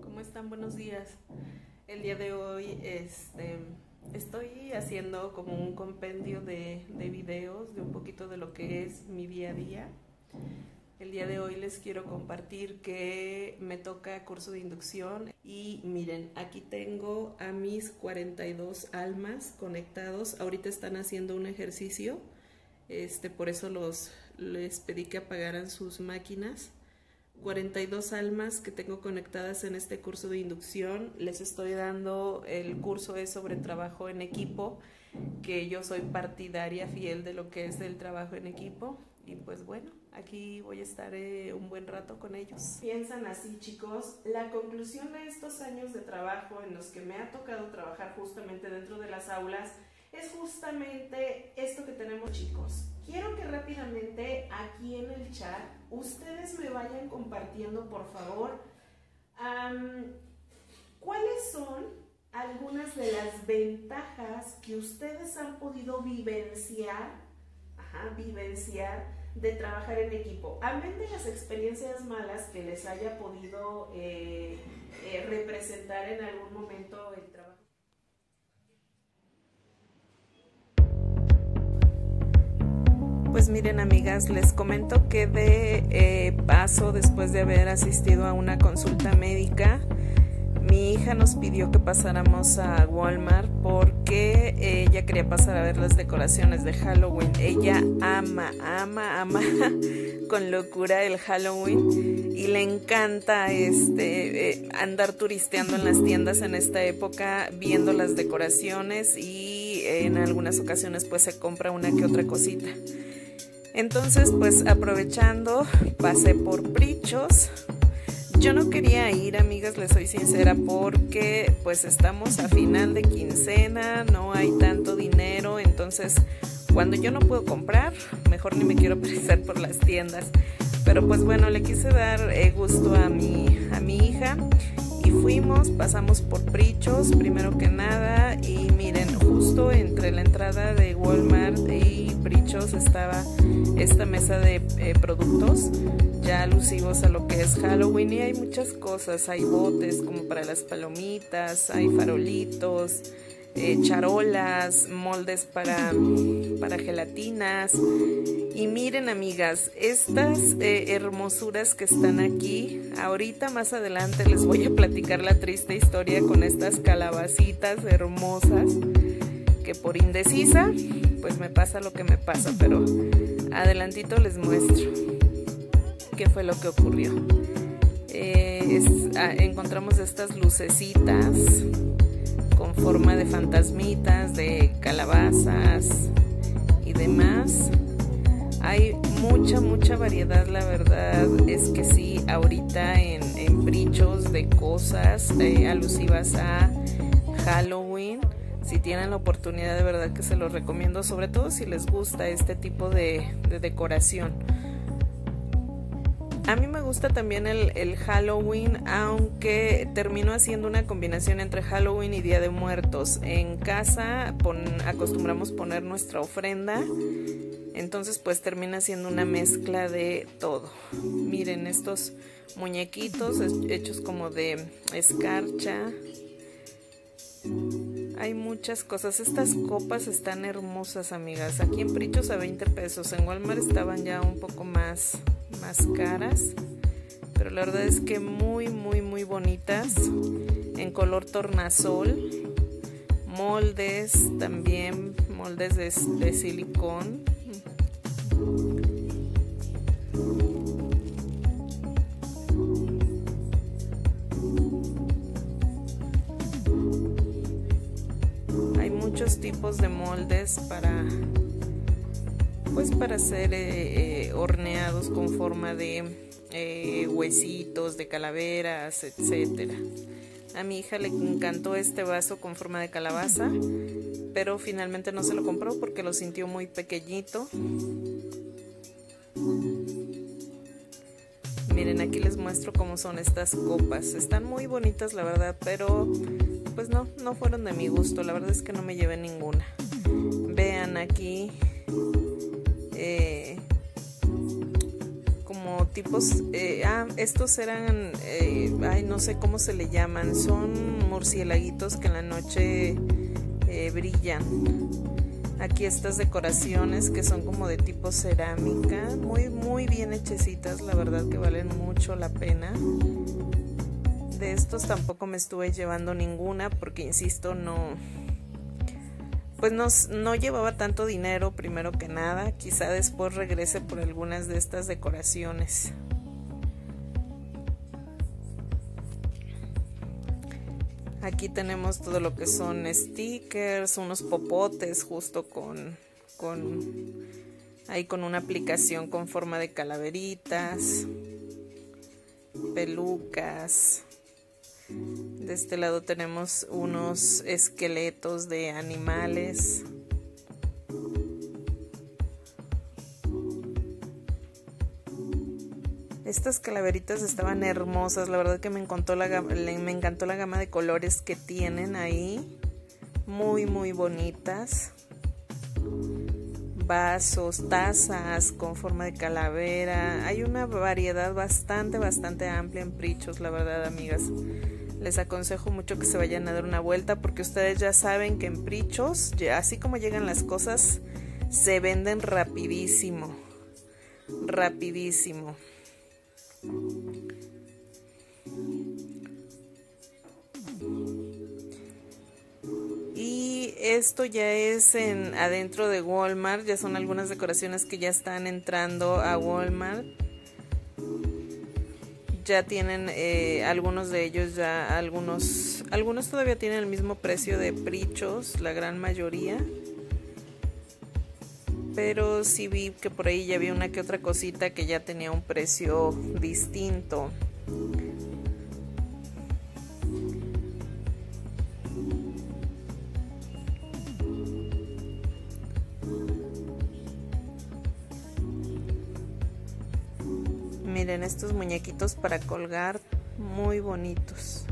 ¿cómo están? Buenos días. El día de hoy este, estoy haciendo como un compendio de, de videos de un poquito de lo que es mi día a día. El día de hoy les quiero compartir que me toca curso de inducción y miren, aquí tengo a mis 42 almas conectados. Ahorita están haciendo un ejercicio, este, por eso los, les pedí que apagaran sus máquinas 42 almas que tengo conectadas en este curso de inducción. Les estoy dando, el curso es sobre trabajo en equipo, que yo soy partidaria fiel de lo que es el trabajo en equipo. Y pues bueno, aquí voy a estar eh, un buen rato con ellos. Piensan así chicos, la conclusión de estos años de trabajo en los que me ha tocado trabajar justamente dentro de las aulas es justamente esto que tenemos chicos. Quiero que rápidamente aquí en el chat ustedes me vayan compartiendo, por favor, cuáles son algunas de las ventajas que ustedes han podido vivenciar, vivenciar de trabajar en equipo. Amén de las experiencias malas que les haya podido eh, eh, representar en algún momento el trabajo. Pues miren amigas, les comento que de eh, paso después de haber asistido a una consulta médica, mi hija nos pidió que pasáramos a Walmart porque ella quería pasar a ver las decoraciones de Halloween. Ella ama, ama, ama con locura el Halloween y le encanta este eh, andar turisteando en las tiendas en esta época, viendo las decoraciones y en algunas ocasiones pues se compra una que otra cosita. Entonces, pues aprovechando, pasé por Prichos. Yo no quería ir, amigas, les soy sincera, porque pues estamos a final de quincena, no hay tanto dinero, entonces cuando yo no puedo comprar, mejor ni me quiero aparecer por las tiendas. Pero pues bueno, le quise dar eh, gusto a mi, a mi hija y fuimos, pasamos por Prichos primero que nada miren, justo entre la entrada de Walmart y Prichos estaba esta mesa de eh, productos ya alusivos a lo que es Halloween y hay muchas cosas, hay botes como para las palomitas, hay farolitos, eh, charolas, moldes para, para gelatinas. Y miren amigas, estas eh, hermosuras que están aquí, ahorita más adelante les voy a platicar la triste historia con estas calabacitas hermosas que por indecisa pues me pasa lo que me pasa, pero adelantito les muestro qué fue lo que ocurrió. Eh, ah, encontramos estas lucecitas con forma de fantasmitas, de calabazas y demás. Hay mucha, mucha variedad, la verdad es que sí, ahorita en, en brichos de cosas alusivas a Halloween. Si tienen la oportunidad, de verdad que se los recomiendo, sobre todo si les gusta este tipo de decoración. A mí me gusta también el, Halloween, aunque termino haciendo una combinación entre Halloween y Día de Muertos. En casa acostumbramos poner nuestra ofrenda, entonces pues termina siendo una mezcla de todo. Miren estos muñequitos hechos como de escarcha. Hay muchas cosas. Estas copas están hermosas, amigas. Aquí en Prichos a 20 pesos. En Walmart estaban ya un poco más más caras pero la verdad es que muy muy muy bonitas en color tornasol moldes también moldes de, de silicón. Hay muchos tipos de moldes para pues para ser eh, eh, horneados con forma de eh, huesitos, de calaveras, etcétera. A mi hija le encantó este vaso con forma de calabaza, pero finalmente no se lo compró porque lo sintió muy pequeñito. Miren, aquí les muestro cómo son estas copas. Están muy bonitas, la verdad, pero pues no, no fueron de mi gusto. La verdad es que no me llevé ninguna. Vean aquí tipos, eh, ah, estos eran, eh, ay, no sé cómo se le llaman, son murciélaguitos que en la noche eh, brillan. Aquí estas decoraciones que son como de tipo cerámica, muy, muy bien hechecitas, la verdad que valen mucho la pena. De estos tampoco me estuve llevando ninguna porque, insisto, no, pues no, no, llevaba tanto dinero primero que nada, quizá después regrese por algunas de estas decoraciones. Aquí tenemos todo lo que son stickers, unos popotes justo con, con ahí con una aplicación con forma de calaveritas, pelucas. De este lado tenemos unos esqueletos de animales. Estas calaveritas estaban hermosas, la verdad que me encantó la, me encantó la gama de colores que tienen ahí. Muy, muy bonitas. Vasos, tazas con forma de calavera. Hay una variedad bastante, bastante amplia en prichos, la verdad, amigas. Les aconsejo mucho que se vayan a dar una vuelta porque ustedes ya saben que en prichos, así como llegan las cosas, se venden rapidísimo. Rapidísimo. Y esto ya es en adentro de Walmart, ya son algunas decoraciones que ya están entrando a Walmart. Ya tienen eh, algunos de ellos ya algunos algunos todavía tienen el mismo precio de prichos, la gran mayoría pero sí vi que por ahí ya había una que otra cosita que ya tenía un precio distinto. Estos muñequitos para colgar, muy bonitos,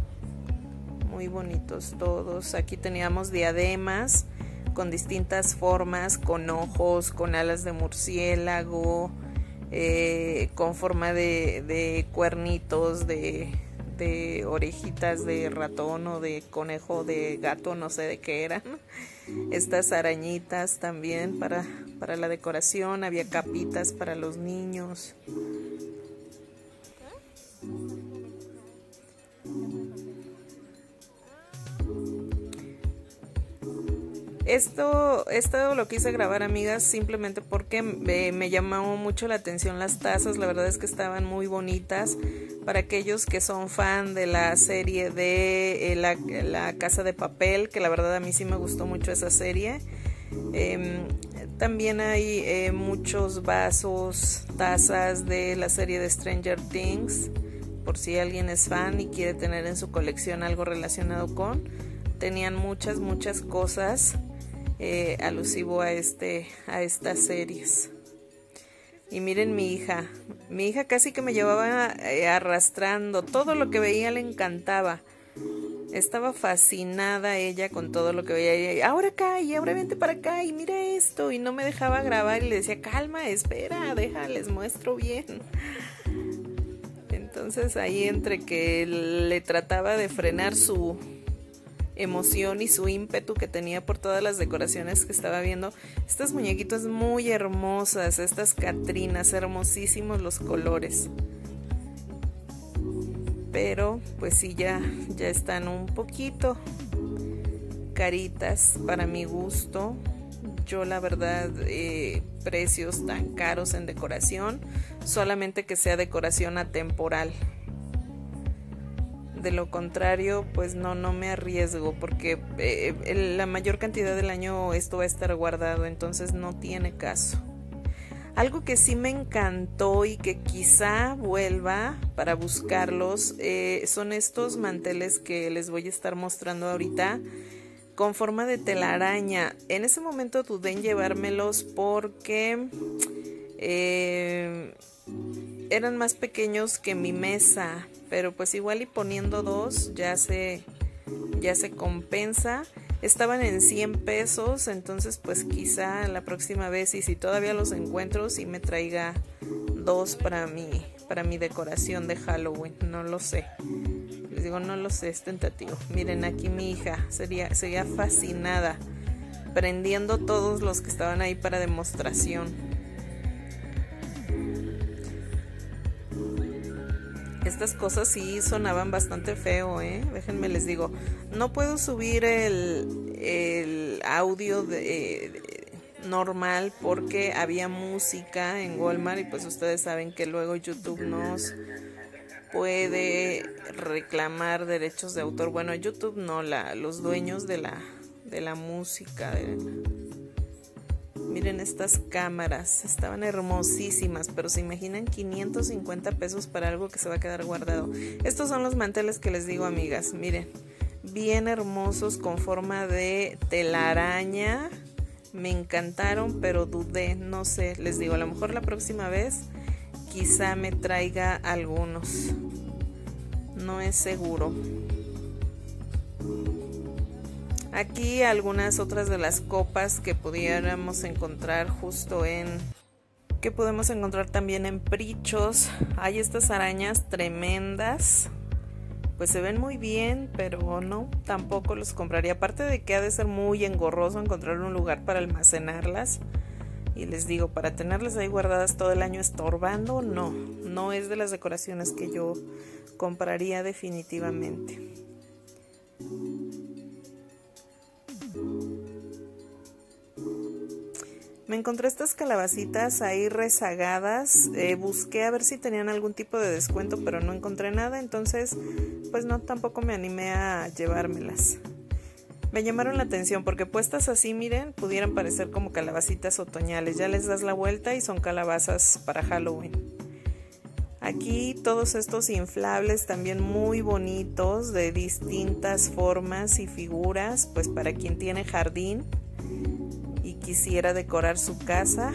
muy bonitos todos. Aquí teníamos diademas con distintas formas, con ojos, con alas de murciélago, eh, con forma de, cuernitos, de, de, orejitas de ratón o de conejo, de gato, no sé de qué eran. Estas arañitas también para, para la decoración, había capitas para los niños. Esto, esto lo quise grabar, amigas, simplemente porque me llamó mucho la atención las tazas. La verdad es que estaban muy bonitas. Para aquellos que son fan de la serie de eh, la, Casa de Papel, que la verdad a mí sí me gustó mucho esa serie. Em, también hay eh, muchos vasos, tazas de la serie de Stranger Things. Por si alguien es fan y quiere tener en su colección algo relacionado con. Tenían muchas, muchas cosas eh, alusivo a, este, a estas series. Y miren mi hija, mi hija casi que me llevaba eh, arrastrando, todo lo que veía le encantaba. Estaba fascinada ella con todo lo que veía. Y ahora acá, y ahora vente para acá, y mira esto. Y no me dejaba grabar y le decía, calma, espera, deja, les muestro bien. Entonces ahí entre que le trataba de frenar su, emoción y su ímpetu que tenía por todas las decoraciones que estaba viendo. Estas muñequitas muy hermosas, estas Catrinas, hermosísimos los colores. Pero pues sí, ya, ya están un poquito caritas para mi gusto. Yo la verdad, eh, precios tan caros en decoración, solamente que sea decoración atemporal de lo contrario, pues no, no me arriesgo porque eh, la mayor cantidad del año esto va a estar guardado, entonces no tiene caso. Algo que sí me encantó y que quizá vuelva para buscarlos eh, son estos manteles que les voy a estar mostrando ahorita con forma de telaraña. En ese momento dudé en llevármelos porque eh, eran más pequeños que mi mesa, pero pues igual y poniendo dos ya se ya se compensa. Estaban en 100 pesos, entonces pues quizá la próxima vez y si todavía los encuentro si me traiga dos para mi para mi decoración de Halloween, no lo sé. Les digo, no lo sé, es tentativo. Miren, aquí mi hija sería, sería fascinada prendiendo todos los que estaban ahí para demostración. Estas cosas sí sonaban bastante feo, ¿eh? Déjenme les digo. No puedo subir el, el audio de, normal porque había música en Walmart y pues ustedes saben que luego YouTube nos puede reclamar derechos de autor. Bueno, YouTube no, la, los dueños de la, de la música. Miren estas cámaras, estaban hermosísimas, pero se imaginan 550 pesos para algo que se va a quedar guardado. Estos son los manteles que les digo, amigas, miren, bien hermosos con forma de telaraña me encantaron, pero dudé, no sé, les digo, a lo mejor la próxima vez quizá me traiga algunos. No es seguro. Aquí algunas otras de las copas que pudiéramos encontrar justo en que podemos encontrar también en prichos. Hay estas arañas tremendas pues se ven muy bien, pero no, tampoco los compraría. Aparte de que ha de ser muy engorroso encontrar un lugar para almacenarlas. Y les digo, para tenerlas ahí guardadas todo el año estorbando, no, no es de las decoraciones que yo compraría definitivamente. Me encontré estas calabacitas ahí rezagadas. Eh, busqué a ver si tenían algún tipo de descuento, pero no encontré nada. Entonces, pues no, tampoco me animé a llevármelas. Me llamaron la atención porque puestas así, miren, pudieran parecer como calabacitas otoñales. Ya les das la vuelta y son calabazas para Halloween. Aquí todos estos inflables también muy bonitos de distintas formas y figuras, pues para quien tiene jardín quisiera decorar su casa.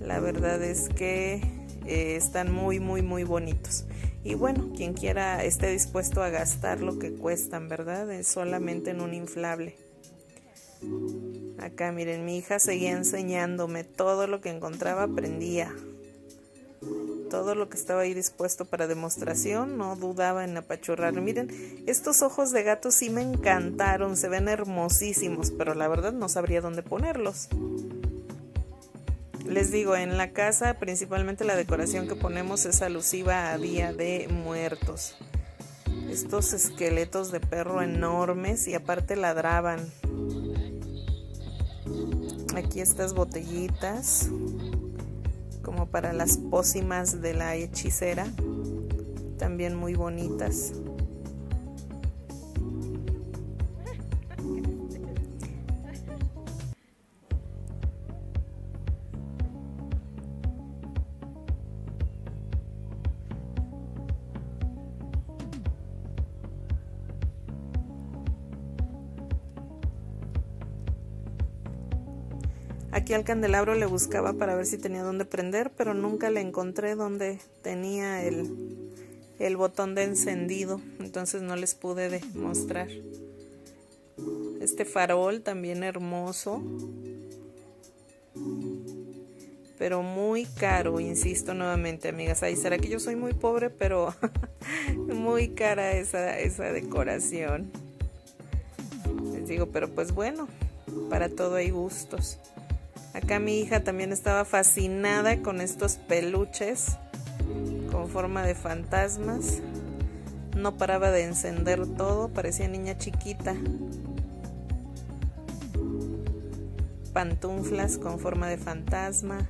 La verdad es que eh, están muy, muy, muy bonitos. Y bueno, quien quiera esté dispuesto a gastar lo que cuestan, ¿verdad? Es solamente en un inflable. Acá miren, mi hija seguía enseñándome todo lo que encontraba, aprendía todo lo que estaba ahí dispuesto para demostración, no dudaba en apachurrar. Miren, estos ojos de gato sí me encantaron, se ven hermosísimos, pero la verdad no sabría dónde ponerlos. Les digo, en la casa principalmente la decoración que ponemos es alusiva a Día de Muertos. Estos esqueletos de perro enormes y aparte ladraban. Aquí estas botellitas para las pócimas de la hechicera, también muy bonitas. Al candelabro le buscaba para ver si tenía dónde prender, pero nunca le encontré donde tenía el, el botón de encendido, entonces no les pude demostrar. Este farol también hermoso, pero muy caro, insisto nuevamente, amigas. Ahí será que yo soy muy pobre, pero muy cara esa, esa decoración. Les digo, pero pues bueno, para todo hay gustos. Acá mi hija también estaba fascinada con estos peluches con forma de fantasmas. No paraba de encender todo, parecía niña chiquita. Pantuflas con forma de fantasma.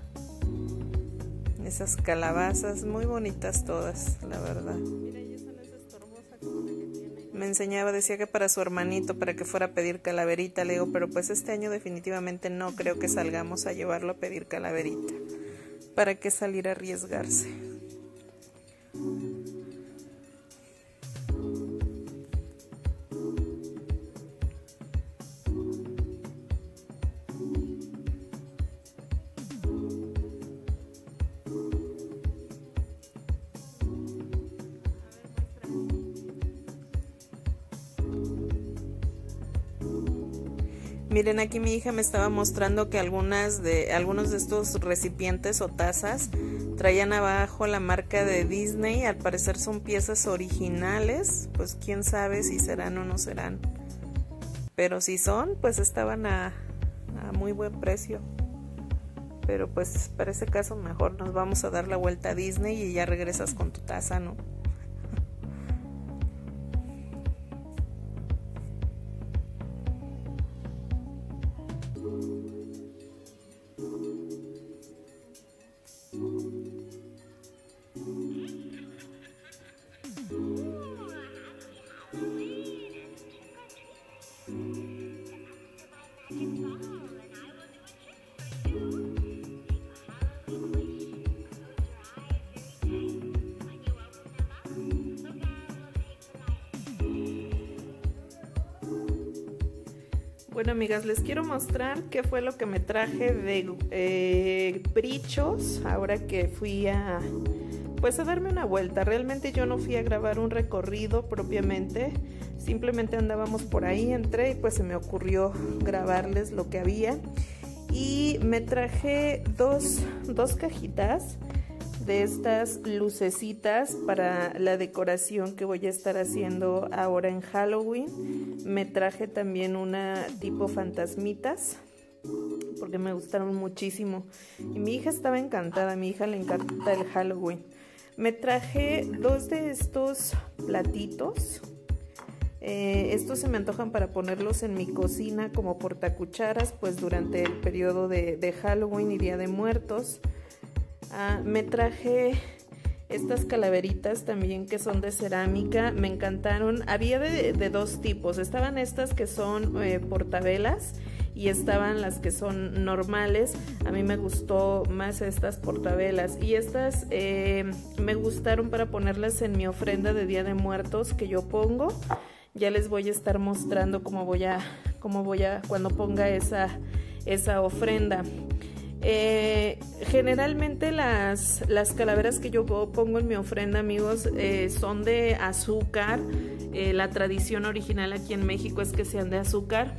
Esas calabazas, muy bonitas todas, la verdad me enseñaba, decía que para su hermanito, para que fuera a pedir calaverita, le digo, pero pues este año definitivamente no creo que salgamos a llevarlo a pedir calaverita. ¿Para qué salir a arriesgarse? Miren, aquí mi hija me estaba mostrando que algunas de, algunos de estos recipientes o tazas Traían abajo la marca de Disney, al parecer son piezas originales, pues quién sabe si serán o no serán. Pero si son, pues estaban a, a muy buen precio. Pero pues para ese caso mejor nos vamos a dar la vuelta a Disney y ya regresas con tu taza, ¿no? Bueno amigas, les quiero mostrar qué fue lo que me traje de eh, brichos ahora que fui a pues a darme una vuelta. Realmente yo no fui a grabar un recorrido propiamente, simplemente andábamos por ahí, entré y pues se me ocurrió grabarles lo que había. Y me traje dos, dos cajitas de estas lucecitas para la decoración que voy a estar haciendo ahora en Halloween. Me traje también una tipo fantasmitas porque me gustaron muchísimo. Y mi hija estaba encantada, a mi hija le encanta el Halloween. Me traje dos de estos platitos. Eh, estos se me antojan para ponerlos en mi cocina como portacucharas, pues durante el periodo de, de Halloween y Día de Muertos. Ah, me traje estas calaveritas también que son de cerámica, me encantaron. Había de, dos tipos, estaban estas que son eh, portavelas y estaban las que son normales. A mí me gustó más estas portavelas y estas eh, me gustaron para ponerlas en mi ofrenda de Día de Muertos que yo pongo. Ya les voy a estar mostrando cómo voy a, cómo voy a, cuando ponga esa, esa ofrenda. Eh, generalmente las, las, calaveras que yo pongo en mi ofrenda, amigos, eh, son de azúcar. Eh, la tradición original aquí en México es que sean de azúcar.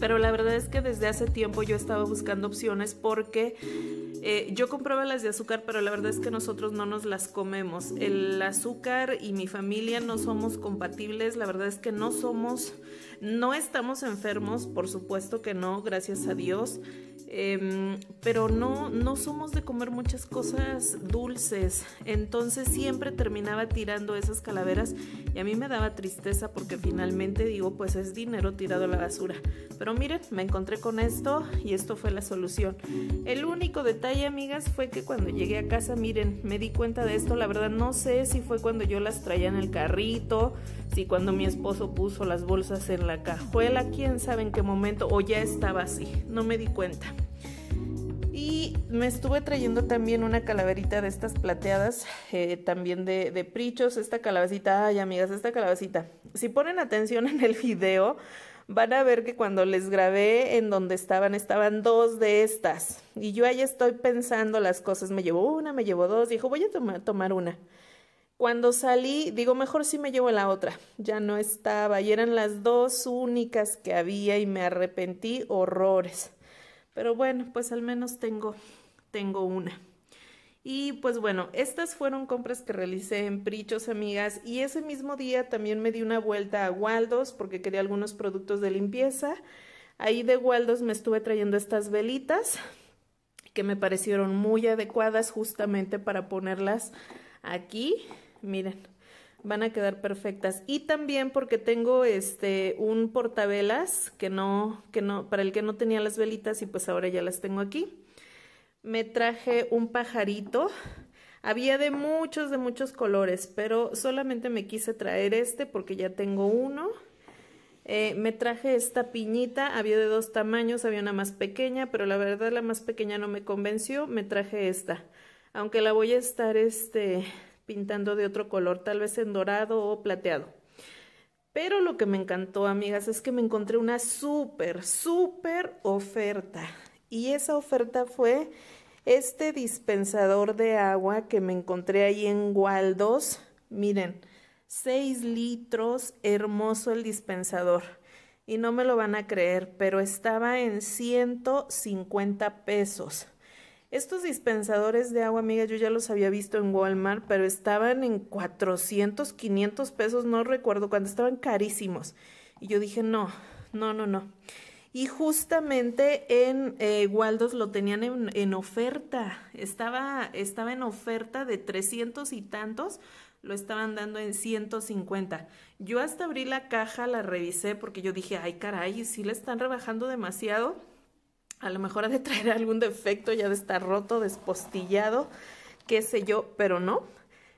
Pero la verdad es que desde hace tiempo yo estaba buscando opciones porque yo compraba las de azúcar, pero la verdad es que nosotros no nos las comemos. El azúcar y mi familia no somos compatibles, la verdad es que no somos, no estamos enfermos, por supuesto que no, gracias a Dios. Em, pero no, no somos de comer muchas cosas dulces, entonces siempre terminaba tirando esas calaveras y a mí me daba tristeza porque finalmente digo, pues es dinero tirado a la basura. Pero miren, me encontré con esto y esto fue la solución. El único detalle amigas, fue que cuando llegué a casa, miren, me di cuenta de esto. La verdad, no sé si fue cuando yo las traía en el carrito, si cuando mi esposo puso las bolsas en la cajuela, quién sabe en qué momento, o ya estaba así. No me di cuenta. Y me estuve trayendo también una calaverita de estas plateadas, eh, también de, prichos. Esta calabacita, ay amigas, esta calabacita. Si ponen atención en el video, van a ver que cuando les grabé en donde estaban, estaban dos de estas. Y yo ahí estoy pensando las cosas. Me llevo una, me llevo dos. Dijo, voy a tomar una. Cuando salí, digo, mejor sí me llevo la otra. Ya no estaba. Y eran las dos únicas que había y me arrepentí horrores. Pero bueno, pues al menos tengo, tengo una. Y pues bueno, estas fueron compras que realicé en Prichos, amigas. Y ese mismo día también me di una vuelta a Waldos porque quería algunos productos de limpieza. Ahí de Waldos me estuve trayendo estas velitas que me parecieron muy adecuadas justamente para ponerlas aquí. Miren, van a quedar perfectas. Y también porque tengo este un portavelas que no, que no, para el que no tenía las velitas y pues ahora ya las tengo aquí me traje un pajarito. Había de muchos, de muchos colores, pero solamente me quise traer este porque ya tengo uno. Eh, me traje esta piñita, había de dos tamaños, había una más pequeña, pero la verdad la más pequeña no me convenció, me traje esta. Aunque la voy a estar este, pintando de otro color, tal vez en dorado o plateado. Pero lo que me encantó, amigas, es que me encontré una súper, súper oferta. Y esa oferta fue este dispensador de agua que me encontré ahí en Waldos. Miren, 6 litros, hermoso el dispensador. Y no me lo van a creer, pero estaba en 150 pesos. Estos dispensadores de agua, amiga, yo ya los había visto en Walmart, pero estaban en 400, 500 pesos, no recuerdo cuando estaban carísimos. Y yo dije, no, no, no, no. Y justamente en eh, Waldos lo tenían en, oferta. Estaba, estaba en oferta de 300 y tantos, lo estaban dando en 150. Yo hasta abrí la caja, la revisé porque yo dije, ay caray, si le están rebajando demasiado a lo mejor ha de traer algún defecto, ya de estar roto, despostillado, qué sé yo, pero no.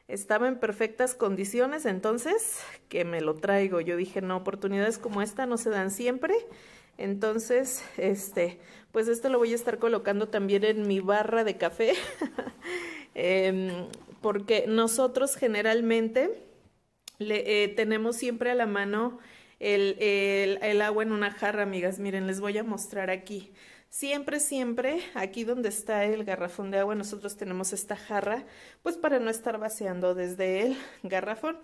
Estaba en perfectas condiciones, entonces que me lo traigo. Yo dije, no, oportunidades como esta no se dan siempre. Entonces, este, pues esto lo voy a estar colocando también en mi barra de café. eh, porque nosotros generalmente le, eh, tenemos siempre a la mano el, el agua en una jarra, amigas. Miren, les voy a mostrar aquí. Siempre, siempre, aquí donde está el garrafón de agua, nosotros tenemos esta jarra, pues para no estar vaciando desde el garrafón.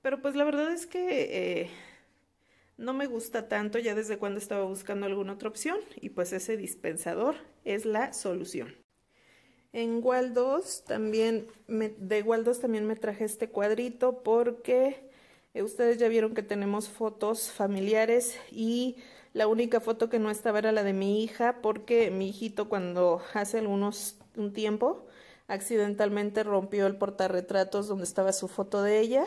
Pero pues la verdad es que eh, no me gusta tanto ya desde cuando estaba buscando alguna otra opción y pues ese dispensador es la solución. En Waldos también, de Waldos también me traje este cuadrito porque eh, ustedes ya vieron que tenemos fotos familiares y la única foto que no estaba era la de mi hija porque mi hijito cuando hace algunos un tiempo accidentalmente rompió el portarretratos donde estaba su foto de ella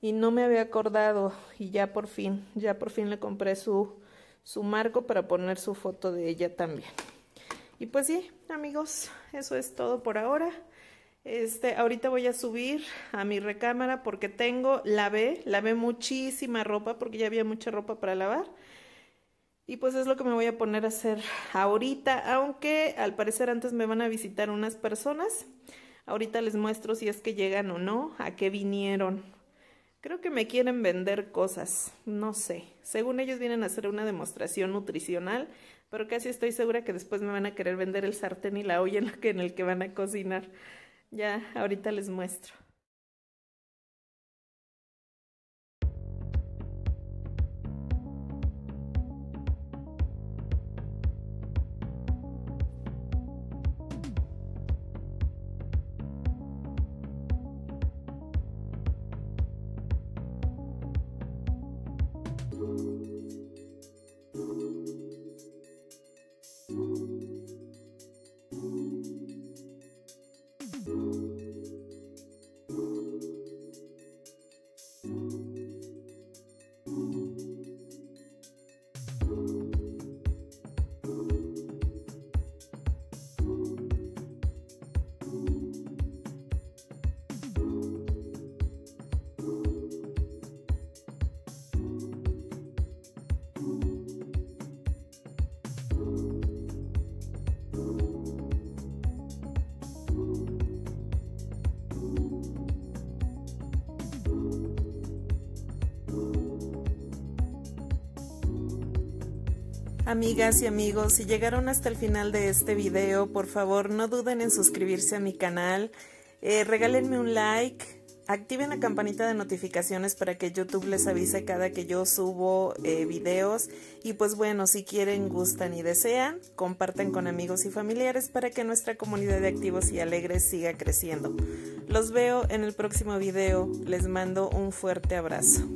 y no me había acordado y ya por fin, ya por fin le compré su, su marco para poner su foto de ella también. Y pues sí, amigos, eso es todo por ahora. Este, ahorita voy a subir a mi recámara porque tengo, lavé, lavé muchísima ropa porque ya había mucha ropa para lavar. Y pues es lo que me voy a poner a hacer ahorita, aunque al parecer antes me van a visitar unas personas. Ahorita les muestro si es que llegan o no, a qué vinieron. Creo que me quieren vender cosas, no sé. Según ellos vienen a hacer una demostración nutricional, pero casi estoy segura que después me van a querer vender el sartén y la olla en el que van a cocinar. Ya, ahorita les muestro. Amigas y amigos, si llegaron hasta el final de este video, por favor no duden en suscribirse a mi canal, eh, regálenme un like, activen la campanita de notificaciones para que YouTube les avise cada que yo subo eh, videos y pues bueno, si quieren, gustan y desean, compartan con amigos y familiares para que nuestra comunidad de activos y alegres siga creciendo. Los veo en el próximo video, les mando un fuerte abrazo.